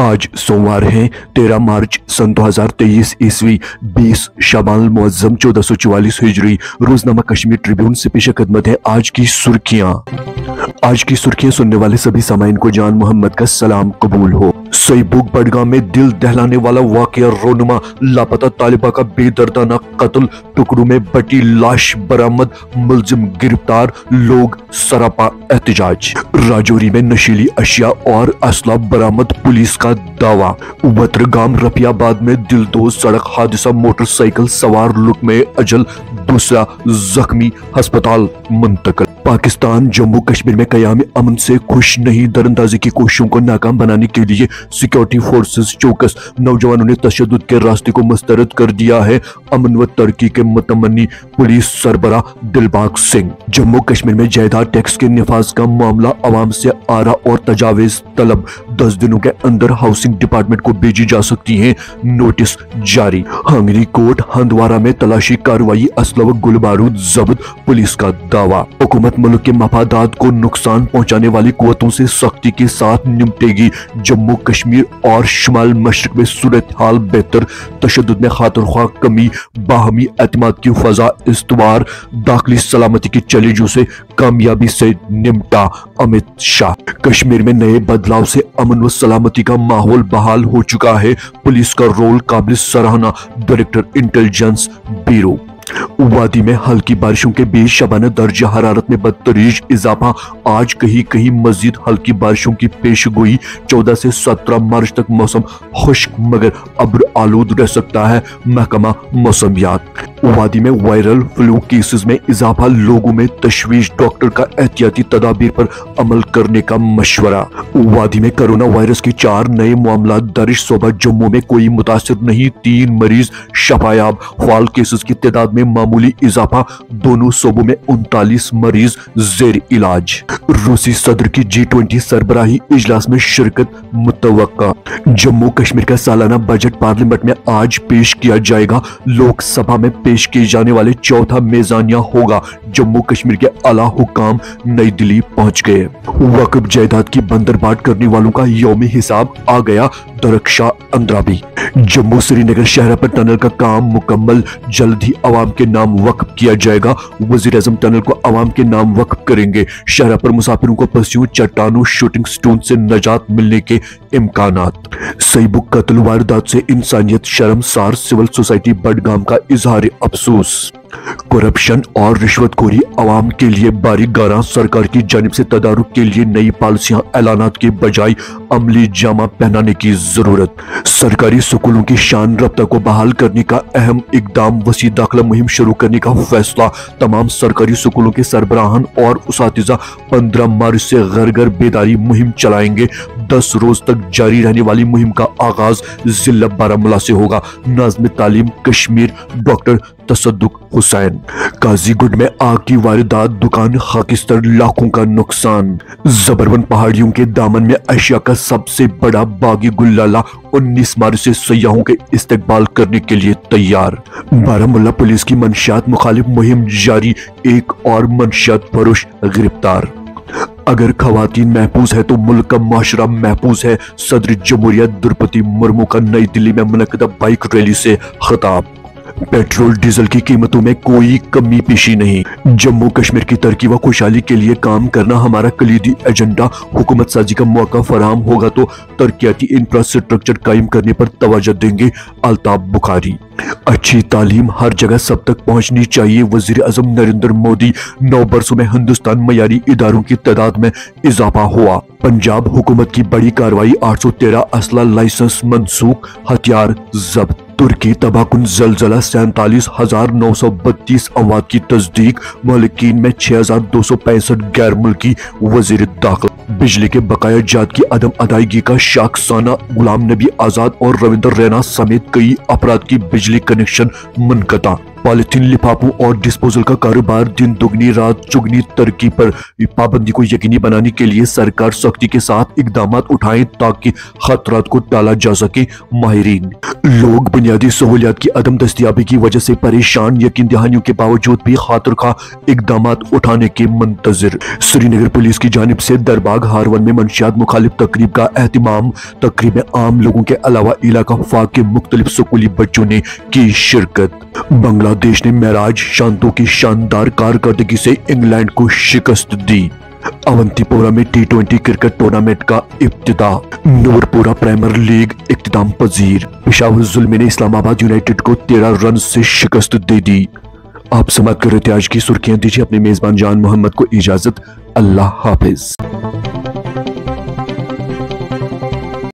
आज सोमवार है, तेरह मार्च सन 2023 ईस्वी 20 शबाल मुआजम चौदह सौ चौवालीस हिजरी। रोजनामा कश्मीर ट्रिब्यून से पेश खदमत है आज की सुर्खियाँ। आज की सुर्खियाँ सुनने वाले सभी सामाइन को जान मोहम्मद का सलाम कबूल हो। सही बुक बडगाम में दिल दहलाने वाला वाकया रोनुमा, लापता तालिबा का बेदर्दाना कत्ल, टुकड़ों में बटी लाश बरामद, मुलजिम गिरफ़्तार, लोग सरापा एहतजाज। राजौरी में नशीली अशिया और असला बरामद पुलिस का दावा। वत्रगाम रफियाबाद में दिलदोज सड़क हादसा, मोटरसाइकिल सवार लुक में अजल, दूसरा जख्मी, अस्पताल मुंतकल। पाकिस्तान, जम्मू कश्मीर में कयाम अमन से खुश नहीं। दरअंदाजी की कोशिशों को नाकाम बनाने के लिए सिक्योरिटी फोर्सेस चौकस। नौजवानों ने तशद के रास्ते को मुस्तरद कर दिया है। अमन व तरक्की के मतमनी पुलिस सरबरा दिलबाग सिंह। जम्मू कश्मीर में जायदाद टैक्स के नफाज का मामला आवाम से आरा और तजावेज तलब। दस दिनों के अंदर हाउसिंग डिपार्टमेंट को भेजी जा सकती है। नोटिस जारी। हंगरी कोर्ट हंदवारा में तलाशी कार्रवाई असला व गुलबारूद जब्त, पुलिस का दावा। हुकूमत मुल्क के मफादात को नुकसान पहुँचाने वाली कुतों से सख्ती के साथ निपटेगी। जम्मू कश्मीर और शुमाल मशरक में सूरत हाल बेहतर। तशद में खातर ख्वाह कमी, बाहमी अतमाद की फजा, इस्तवार, दाखिली सलामती की चैलेंजों से कामयाबी से निपटा। अमित शाह। कश्मीर में नए बदलाव से अमन व सलामती का माहौल बहाल हो चुका है। पुलिस का रोल काबिल सराहना, डायरेक्टर इंटेलिजेंस ब्यूरो। वादी में हल्की बारिशों के बीच शबाना दर्ज, हरारत में बदतरीज, इजाफा। आज कहीं कहीं मजीद हल्की बारिशों की पेश गोई चौदह से सत्रह मार्च तक मौसम खुश्क, मगर अब्र आलूद रह सकता है महकमा मौसमियात। वादी में वायरल फ्लू केसेस में इजाफा। लोगों में तशवीश। डॉक्टर का एहतियाती तदाबीर पर अमल करने का मशवरा। वादी में कोरोना वायरस के चार नए मामला दर्ज। सुबह जम्मू में कोई मुतासर नहीं। तीन मरीज़ शफायाब। फॉल केसेस की तादाद में मामूली इजाफा, दोनों सूबों में उनतालीस मरीज़ जेर इलाज। रूसी सदर की जी ट्वेंटी सरबराही इजलास में शिरकत मुतव जम्मू कश्मीर का सालाना बजट पार्लियामेंट में आज पेश किया जाएगा। लोकसभा में पेश किए जाने वाले चौथा मेजानिया होगा। जम्मू कश्मीर के आला हुकाम नई दिल्ली पहुँच गए। वक्फ जायदाद की बंदरबाट करने वालों का योमी हिसाब आ गया दरक्षा अंद्राबी। जम्मू श्रीनगर शहर पर टनल का काम मुकम्मल, जल्द ही आवाम के नाम वक्फ किया जाएगा। वज़ीर अजम टनल को आवाम के नाम वक्फ करेंगे। शहर पर मुसाफिरों को पसियों चट्टानों, शूटिंग स्टोन से नजात मिलने के इम्कान सईबुक कत्ल वारदात से इंसानियत शर्मसार सिविल सोसाइटी बडगाम का इजहार अफसोस। करप्शन और रिश्वतखोरी आवाम के लिए बारीक गारा सरकार की जानब से तदारुक के लिए नई पॉलिसियाँ ऐलानात के बजाय अमली जामा पहनाने की ज़रूरत। सरकारी स्कूलों की शान रफ्ता को बहाल करने का अहम इकदाम वसी दाखिला मुहिम शुरू करने का फैसला, तमाम सरकारी स्कूलों के सरबराहन और उस पंद्रह मार्च से घर घर बेदारी मुहिम चलाएँगे। दस रोज तक जारी रहने वाली मुहिम का आगाज़ जिला बारामूला से होगा। नाजम तालीम, कश्मीर, डॉक्टर तसदुक हुसैन। काजीगुड में आग की वारदात, दुकान खाकिस्तर लाखों का नुकसान। जबरवन पहाड़ियों के दामन में एशिया का सबसे बड़ा बागी गुल्लाला 19 मार्च से सयाहों के इस्तेकबाल करने के लिए तैयार। बारामूला पुलिस की मंशियात मुखालिफ मुहिम जारी, एक और मंशियात फरोश गिरफ़्तार। अगर खातन महफूज है तो मुल्क का माशरा महफूज है। सदर जमहूरिया द्रौपदी मुर्मू का नई दिल्ली में मुनदा बाइक रैली से खिताब। पेट्रोल डीजल की कीमतों में कोई कमी पेशी नहीं। जम्मू कश्मीर की तरक्की व खुशहाली के लिए काम करना हमारा कलीदी एजेंडा। हुकूमत साजी का मौका फराम होगा तो तरक्याती इंफ्रास्ट्रक्चर कायम करने पर तवज्जो देंगे अलताफ बुखारी। अच्छी तालीम हर जगह सब तक पहुंचनी चाहिए। वज़ीर अजम नरेंद्र मोदी, नौ बरसों में हिंदुस्तान मयारी इदारों की तादाद में इजाफा हुआ। पंजाब हुकूमत की बड़ी कार्रवाई 813 असला लाइसेंस मनसूख हथियार जब्त। तुर्की तबाकुन जलजला सैतालीस हज़ार नौ सौ बत्तीस अवाद की तस्दीक, मलिकीन में छह हज़ार दो सौ पैंसठ गैर मुल्की वज़ीर दाखिल बिजली के बकाया जात की अदम अदायगी का शाखसाना गुलाम नबी आज़ाद और रविंदर रैना समेत कई अपराध की बिजली कनेक्शन मुनकता। पॉलिथीन लिफाफों और डिस्पोजल का कारोबार दिन दुगनी, रात चुगनी तरक्की पर पाबंदी को यकीनी बनाने के लिए सरकार सख्ती के साथ इकदाम उठाए ताकि खतरा को टाला जा सके माहरीन। लोग बुनियादी सहूलियात की अदम दस्तियाबी की वजह से परेशान, यकीन दहानियों के बावजूद भी खातर खा इकदाम उठाने के मंतजर। श्रीनगर पुलिस की जानब से दरबाग हारवन में मंशियात मुखालिफ तकरीब का अहतमाम तकरीब में आम लोगों के अलावा इलाका फाक के मुख्तलिफ़ स्कूली बच्चों ने की शिरकत। बांग्लादेश ने महराज शांतों की शानदार कारकर्दगी से इंग्लैंड को शिकस्त दी। अवंतीपोरा में टी ट्वेंटी क्रिकेट टूर्नामेंट का इब्तदा, नूरपुरा प्राइमर लीग इख्ताम पजीर, पिशावर जुल्मी ने इस्लामाबाद यूनाइटेड को तेरह रन से शिकस्त दे दी। आप समाप्त कर रहे थे आज की सुर्खियाँ, दीजिए अपने मेजबान जान मोहम्मद को इजाज़त, अल्लाह हाफिज।